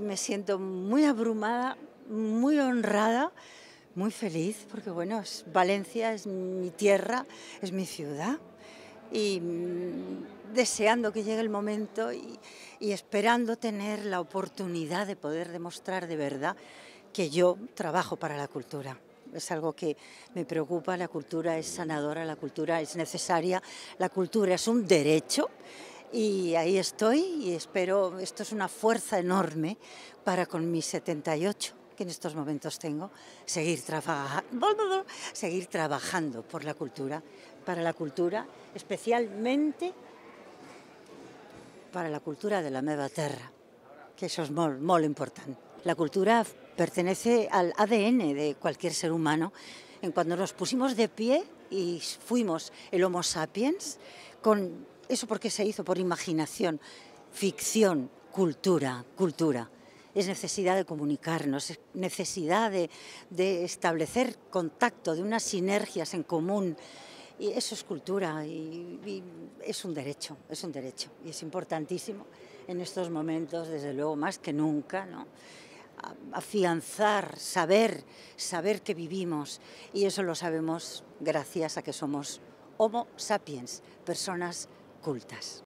me siento muy abrumada, muy honrada, muy feliz, porque bueno, Valencia es mi tierra, es mi ciudad, y mm, deseando que llegue el momento y, y esperando tener la oportunidad de poder demostrar de verdad que yo trabajo para la cultura. Es algo que me preocupa, la cultura es sanadora, la cultura es necesaria, la cultura es un derecho y ahí estoy y espero, esto es una fuerza enorme para con mis 78 que en estos momentos tengo, seguir, seguir trabajando por la cultura, para la cultura, especialmente para la cultura de la meva terra, que eso es muy, muy importante. La cultura pertenece al ADN de cualquier ser humano. En cuando nos pusimos de pie y fuimos el Homo sapiens, con eso porque se hizo por imaginación, ficción, cultura, cultura. Es necesidad de comunicarnos, es necesidad de, establecer contacto, de unas sinergias en común. Y eso es cultura y, es un derecho, es un derecho. Y es importantísimo en estos momentos, desde luego, más que nunca, ¿no? afianzar, saber, saber que vivimos. Y eso lo sabemos gracias a que somos Homo sapiens, personas cultas.